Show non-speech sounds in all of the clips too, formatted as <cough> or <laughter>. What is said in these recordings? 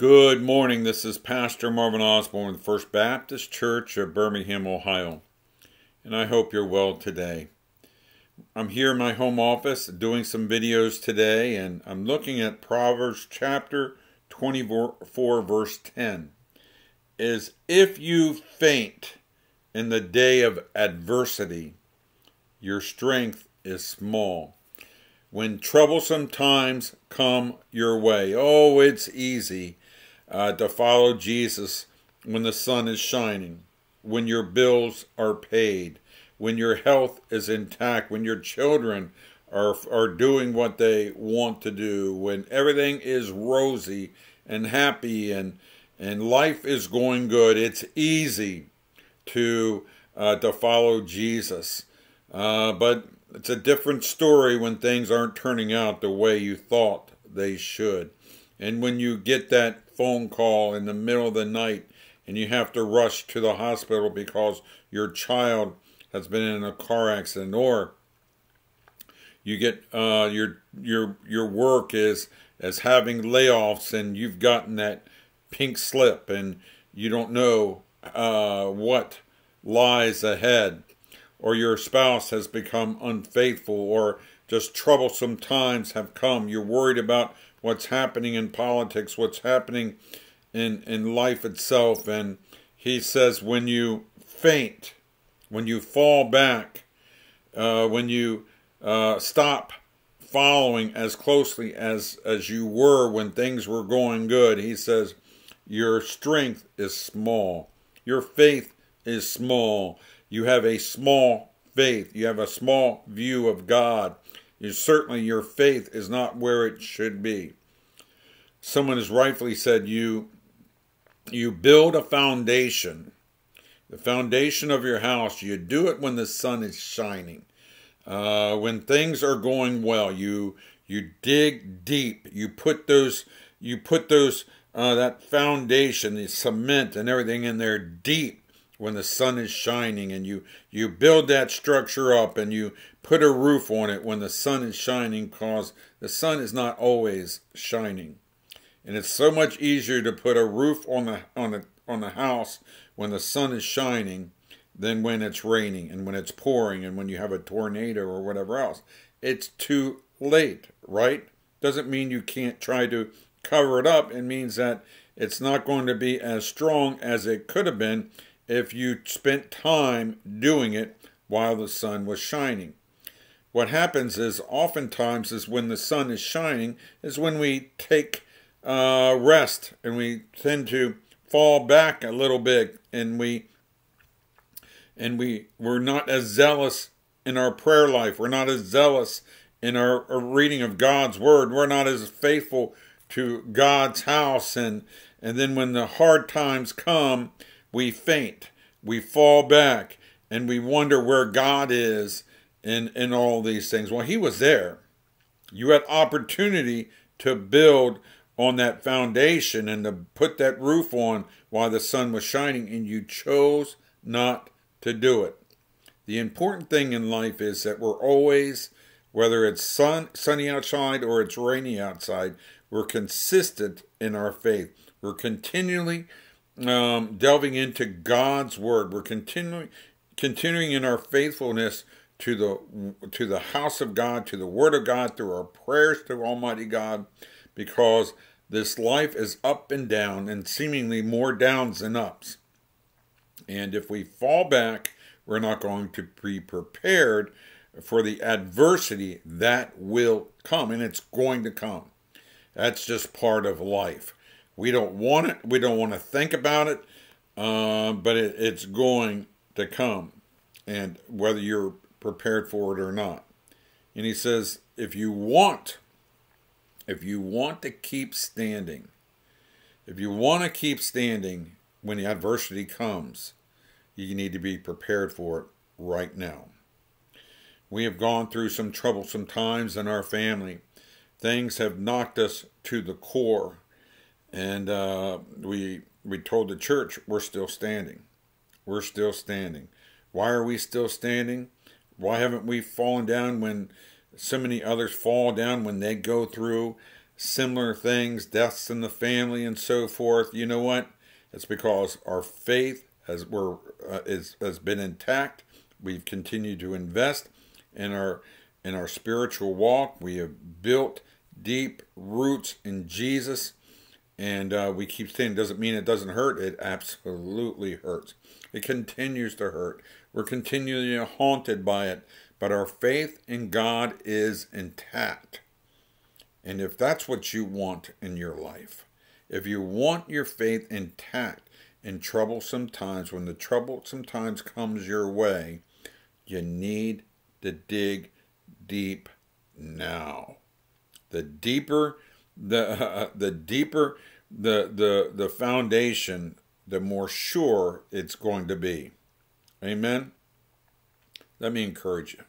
Good morning. This is Pastor Marvin Osborne of the First Baptist Church of Birmingham, Ohio. And I hope you're well today. I'm here in my home office doing some videos today, and I'm looking at Proverbs chapter 24, verse 10. Is if you faint in the day of adversity, your strength is small. When troublesome times come your way, oh, it's easy uh, to follow Jesus when the sun is shining, when your bills are paid, when your health is intact, when your children are, are doing what they want to do, when everything is rosy and happy and, and life is going good, it's easy to, uh, to follow Jesus. Uh, but it's a different story when things aren't turning out the way you thought they should. And when you get that phone call in the middle of the night and you have to rush to the hospital because your child has been in a car accident or you get uh, your your your work is as having layoffs and you've gotten that pink slip and you don't know uh, what lies ahead or your spouse has become unfaithful or just troublesome times have come you're worried about what's happening in politics, what's happening in, in life itself. And he says, when you faint, when you fall back, uh, when you uh, stop following as closely as, as you were when things were going good, he says, your strength is small. Your faith is small. You have a small faith. You have a small view of God you, certainly your faith is not where it should be. Someone has rightfully said you you build a foundation, the foundation of your house. You do it when the sun is shining, uh, when things are going well. You you dig deep. You put those you put those uh, that foundation, the cement and everything in there deep when the sun is shining and you you build that structure up and you put a roof on it when the sun is shining cause the sun is not always shining. And it's so much easier to put a roof on the on the on the house when the sun is shining than when it's raining and when it's pouring and when you have a tornado or whatever else. It's too late right? Doesn't mean you can't try to cover it up. It means that it's not going to be as strong as it could have been if you spent time doing it while the sun was shining. What happens is oftentimes is when the sun is shining is when we take uh, rest and we tend to fall back a little bit and we and we we're not as zealous in our prayer life. We're not as zealous in our, our reading of God's word. We're not as faithful to God's house and and then when the hard times come, we faint, we fall back, and we wonder where God is in, in all these things. Well, He was there. You had opportunity to build on that foundation and to put that roof on while the sun was shining, and you chose not to do it. The important thing in life is that we're always, whether it's sun, sunny outside or it's rainy outside, we're consistent in our faith. We're continually um, delving into God's word. We're continuing continuing in our faithfulness to the to the house of God, to the word of God, through our prayers to Almighty God, because this life is up and down and seemingly more downs than ups. And if we fall back, we're not going to be prepared for the adversity that will come, and it's going to come. That's just part of life. We don't want it. We don't want to think about it, uh, but it, it's going to come, and whether you're prepared for it or not. And he says, if you want, if you want to keep standing, if you want to keep standing when the adversity comes, you need to be prepared for it right now. We have gone through some troublesome times in our family. Things have knocked us to the core and uh, we we told the church we're still standing. We're still standing. Why are we still standing? Why haven't we fallen down when so many others fall down when they go through similar things, deaths in the family, and so forth. You know what? It's because our faith has we're, uh, is, has been intact. We've continued to invest in our in our spiritual walk. We have built deep roots in Jesus, and uh, we keep saying doesn't mean it doesn't hurt. It absolutely hurts. It continues to hurt. We're continually haunted by it, but our faith in God is intact. And if that's what you want in your life, if you want your faith intact in troublesome times, when the troublesome times comes your way, you need to dig deep now. The deeper the uh, <laughs> the deeper the the the foundation, the more sure it's going to be. Amen. Let me encourage you.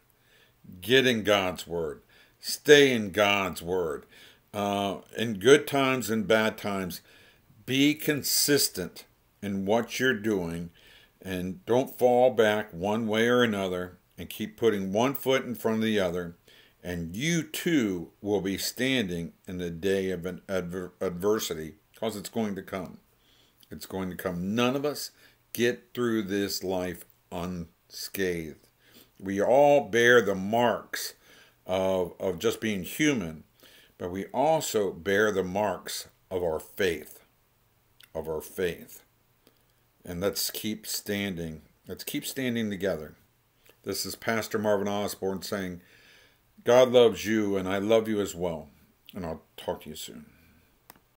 Get in God's word. Stay in God's word. Uh, in good times and bad times, be consistent in what you're doing and don't fall back one way or another and keep putting one foot in front of the other. And you too will be standing in the day of an adver- adversity because it's going to come. It's going to come. None of us get through this life unscathed. We all bear the marks of, of just being human, but we also bear the marks of our faith. Of our faith. And let's keep standing. Let's keep standing together. This is Pastor Marvin Osborne saying, God loves you and I love you as well. And I'll talk to you soon.